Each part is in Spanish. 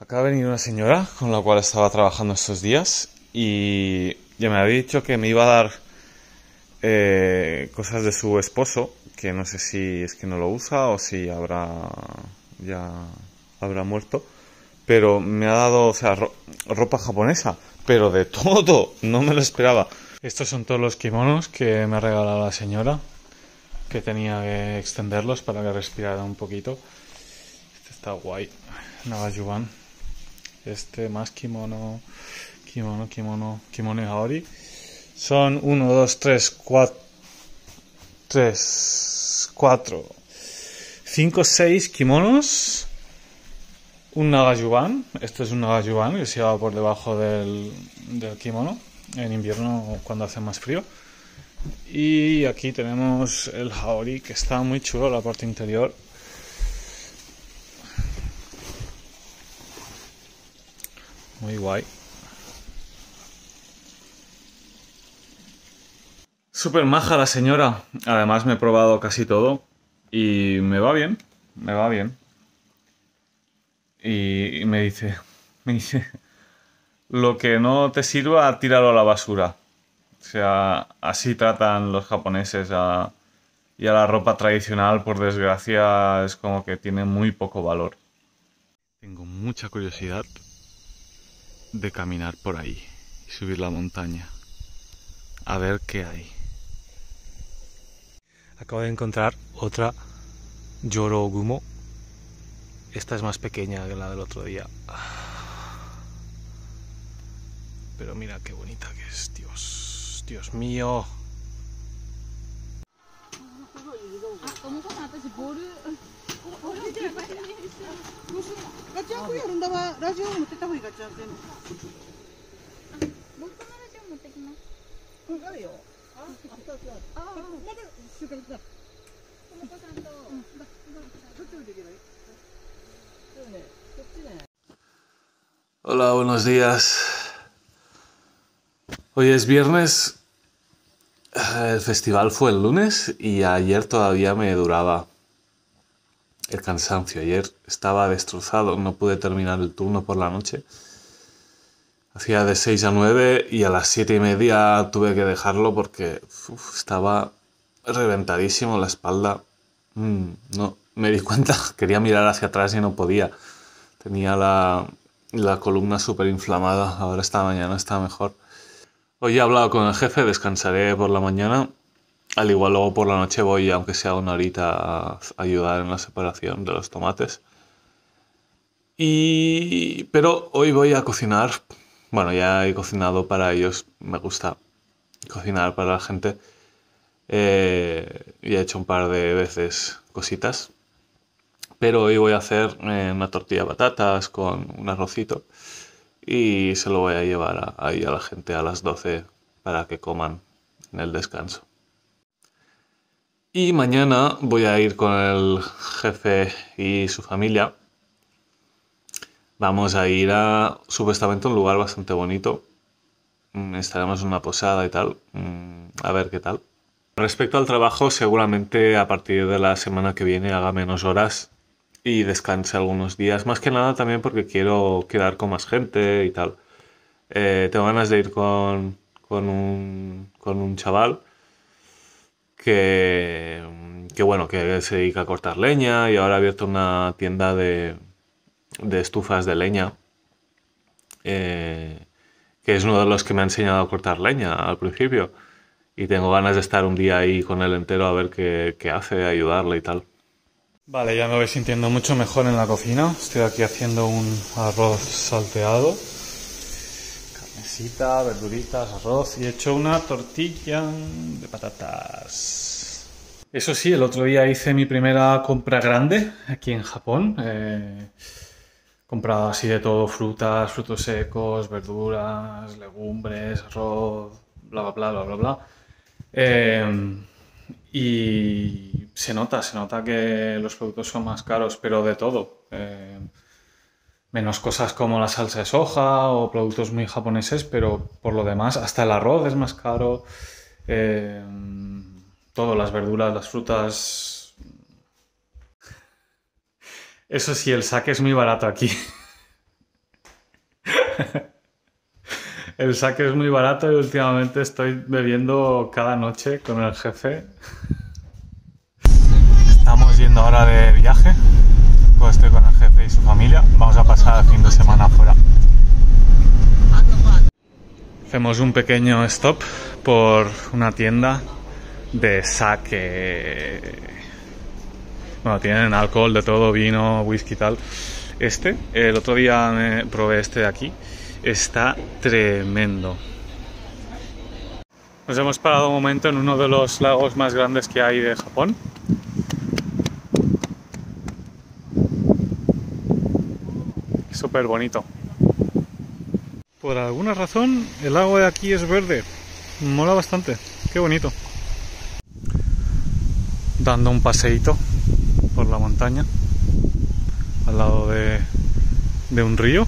Acaba de venir una señora con la cual estaba trabajando estos días y ya me había dicho que me iba a dar eh, cosas de su esposo, que no sé si es que no lo usa o si habrá ya habrá muerto, pero me ha dado, o sea, ropa japonesa, pero de todo, no me lo esperaba. Estos son todos los kimonos que me ha regalado la señora, que tenía que extenderlos para que respirara un poquito. Este está guay, Nagayuban. Este más kimono, kimono, kimono, kimono y haori. Son 1, 2, 3, 4, 3, 4, 5, 6 kimonos. Un nagayuban. Este es un nagayuban que se lleva por debajo del, del kimono en invierno cuando hace más frío. Y aquí tenemos el haori que está muy chulo la parte interior. Muy guay. Super maja la señora. Además me he probado casi todo y me va bien, me va bien. Y me dice, me dice, lo que no te sirva, tíralo a la basura. O sea, así tratan los japoneses a, y a la ropa tradicional, por desgracia, es como que tiene muy poco valor. Tengo mucha curiosidad de caminar por ahí y subir la montaña. A ver qué hay. Acabo de encontrar otra Yorogumo. Esta es más pequeña que la del otro día. Pero mira qué bonita que es, Dios. Dios mío. Hola, buenos días. Hoy es viernes. El festival fue el lunes y ayer todavía me duraba el cansancio. Ayer estaba destrozado, no pude terminar el turno por la noche. Hacía de 6 a 9 y a las 7 y media tuve que dejarlo porque estaba reventadísimo la espalda. Mm, no, me di cuenta, quería mirar hacia atrás y no podía. Tenía la, la columna súper inflamada. Ahora esta mañana está mejor. Hoy he hablado con el jefe, descansaré por la mañana. Al igual luego por la noche voy, aunque sea una horita, a ayudar en la separación de los tomates. Y... Pero hoy voy a cocinar bueno, ya he cocinado para ellos, me gusta cocinar para la gente. Eh, y he hecho un par de veces cositas. Pero hoy voy a hacer eh, una tortilla de patatas con un arrocito y se lo voy a llevar ahí a la gente a las 12 para que coman en el descanso. Y mañana voy a ir con el jefe y su familia Vamos a ir a supuestamente un lugar bastante bonito. Mm, estaremos en una posada y tal. Mm, a ver qué tal. Respecto al trabajo, seguramente a partir de la semana que viene haga menos horas y descanse algunos días. Más que nada también porque quiero quedar con más gente y tal. Eh, tengo ganas de ir con, con, un, con un chaval que, que, bueno, que se dedica a cortar leña y ahora ha abierto una tienda de, de estufas de leña, eh, que es uno de los que me ha enseñado a cortar leña al principio. Y tengo ganas de estar un día ahí con él entero a ver qué, qué hace, ayudarle y tal. Vale, ya me voy sintiendo mucho mejor en la cocina. Estoy aquí haciendo un arroz salteado. Carnecita, verduritas, arroz y he hecho una tortilla de patatas. Eso sí, el otro día hice mi primera compra grande aquí en Japón. Eh, comprado así de todo, frutas, frutos secos, verduras, legumbres, arroz, bla, bla, bla, bla, bla, bla. Em, y se nota, se nota que los productos son más caros, pero de todo. Em, menos cosas como la salsa de soja o productos muy japoneses, pero por lo demás, hasta el arroz es más caro. Em, todo, las verduras, las frutas, eso sí, el saque es muy barato aquí. El saque es muy barato y últimamente estoy bebiendo cada noche con el jefe. Estamos yendo ahora de viaje. Estoy con el su familia. Vamos a pasar el fin de semana afuera. Hacemos un pequeño stop por una tienda de saque. Bueno, tienen alcohol de todo, vino, whisky y tal. Este, el otro día me probé este de aquí. Está tremendo. Nos hemos parado un momento en uno de los lagos más grandes que hay de Japón. Súper bonito. Por alguna razón el lago de aquí es verde. Mola bastante. Qué bonito. Dando un paseíto por la montaña al lado de, de un río.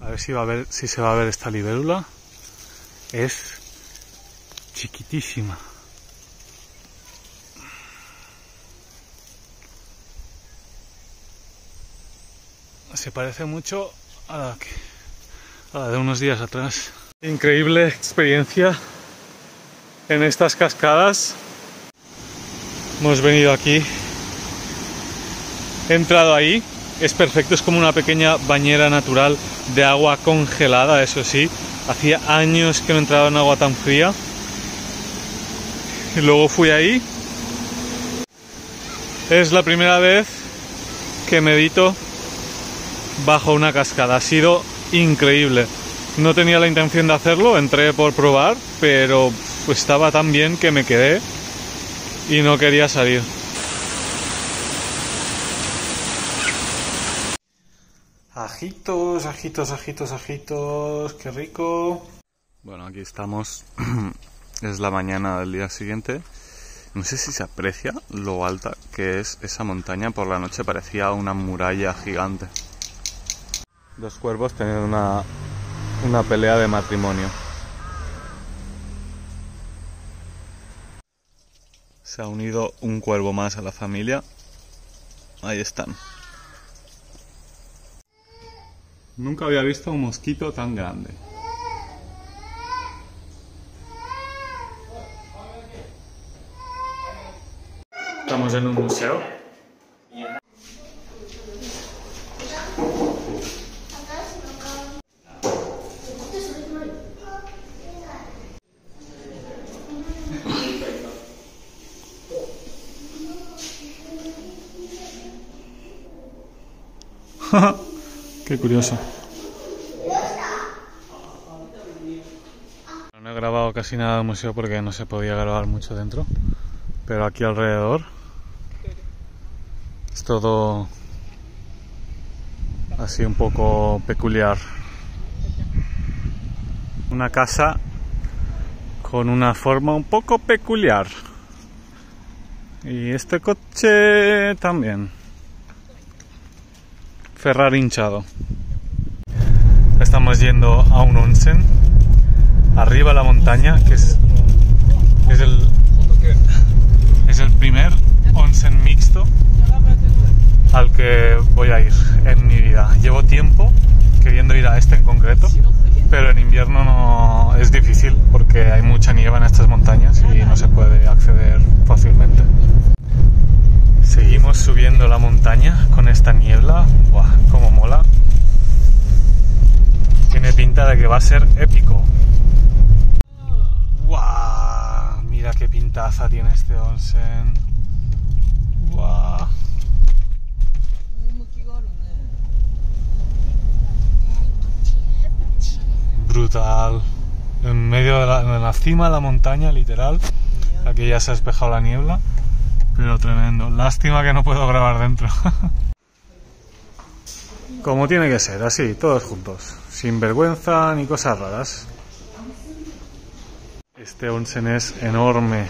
A ver si va a ver si se va a ver esta libélula. Es chiquitísima. Se parece mucho a la, que, a la de unos días atrás. Increíble experiencia en estas cascadas. Hemos venido aquí, he entrado ahí, es perfecto, es como una pequeña bañera natural de agua congelada, eso sí. Hacía años que no entraba en agua tan fría. Y luego fui ahí. Es la primera vez que medito bajo una cascada. Ha sido increíble. No tenía la intención de hacerlo, entré por probar, pero pues estaba tan bien que me quedé y no quería salir. Ajitos, ajitos, ajitos, ajitos, qué rico. Bueno, aquí estamos. es la mañana del día siguiente. No sé si se aprecia lo alta que es esa montaña. Por la noche parecía una muralla gigante. Dos cuervos teniendo una, una pelea de matrimonio. Se ha unido un cuervo más a la familia. Ahí están. Nunca había visto un mosquito tan grande. Estamos en un museo. Curioso. No he grabado casi nada del museo porque no se podía grabar mucho dentro. Pero aquí alrededor es todo así un poco peculiar. Una casa con una forma un poco peculiar. Y este coche también. Ferrari hinchado. Estamos yendo a un onsen, arriba la montaña, que es, es, el, es el primer onsen mixto al que voy a ir en mi vida. Llevo tiempo queriendo ir a este en concreto, pero en invierno no es difícil porque hay mucha nieve en estas montañas y no se puede acceder fácilmente. Seguimos subiendo la montaña con esta niebla. Buah, como mola. Tiene pinta de que va a ser épico. ¡Wow! Mira qué pinta pintaza tiene este onsen. ¡Guau! Brutal. En medio de la, en la cima de la montaña, literal. Aquí ya se ha despejado la niebla. Pero tremendo. Lástima que no puedo grabar dentro. Como tiene que ser, así, todos juntos. Sin vergüenza ni cosas raras. Este onsen es enorme.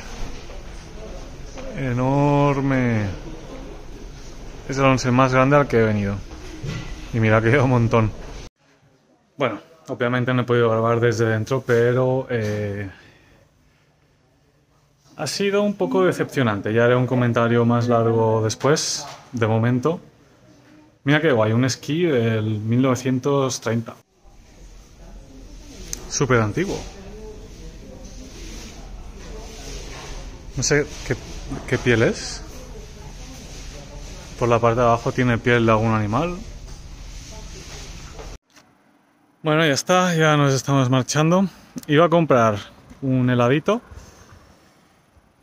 Enorme. Es el onsen más grande al que he venido. Y mira que un montón. Bueno, obviamente no he podido grabar desde dentro, pero eh, ha sido un poco decepcionante. Ya haré un comentario más largo después, de momento. Mira qué guay, un esquí del 1930. Súper antiguo. No sé qué, qué piel es. Por la parte de abajo tiene piel de algún animal. Bueno, ya está, ya nos estamos marchando. Iba a comprar un heladito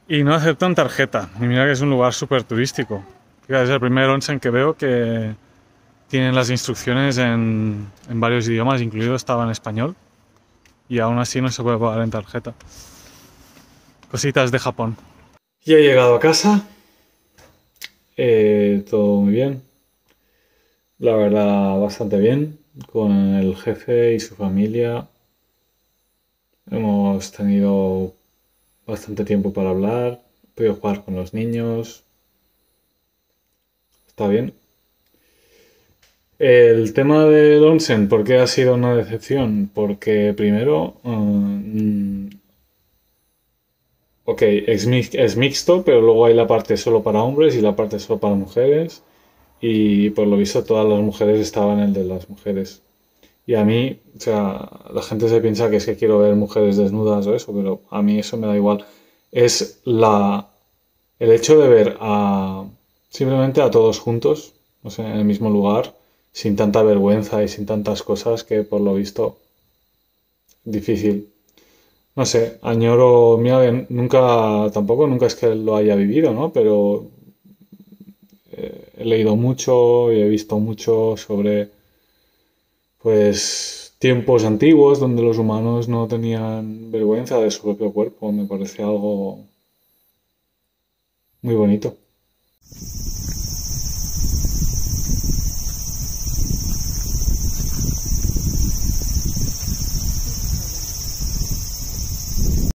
y no aceptan tarjeta. Y mira que es un lugar súper turístico. Es el primer onsen que veo que tienen las instrucciones en, varios idiomas, incluido estaba en español. Y aún así no se puede pagar en tarjeta. Cositas de Japón. Ya he llegado a casa. Eh, todo muy bien. La verdad, bastante bien con el jefe y su familia. Hemos tenido bastante tiempo para hablar, podido jugar con los niños. Está bien. El tema del onsen, ¿por qué ha sido una decepción? Porque primero, um, ok, es, es mixto, pero luego hay la parte solo para hombres y la parte solo para mujeres y por lo visto todas las mujeres estaban en el de las mujeres. Y a mí, o sea, la gente se piensa que es que quiero ver mujeres desnudas o eso, pero a mí eso me da igual. Es la el hecho de ver a simplemente a todos juntos, o sea, en el mismo lugar, sin tanta vergüenza y sin tantas cosas que por lo visto difícil. No sé, añoro, mira, nunca, tampoco nunca es que lo haya vivido, ¿no? Pero he leído mucho y he visto mucho sobre pues tiempos antiguos donde los humanos no tenían vergüenza de su propio cuerpo. Me parece algo muy bonito.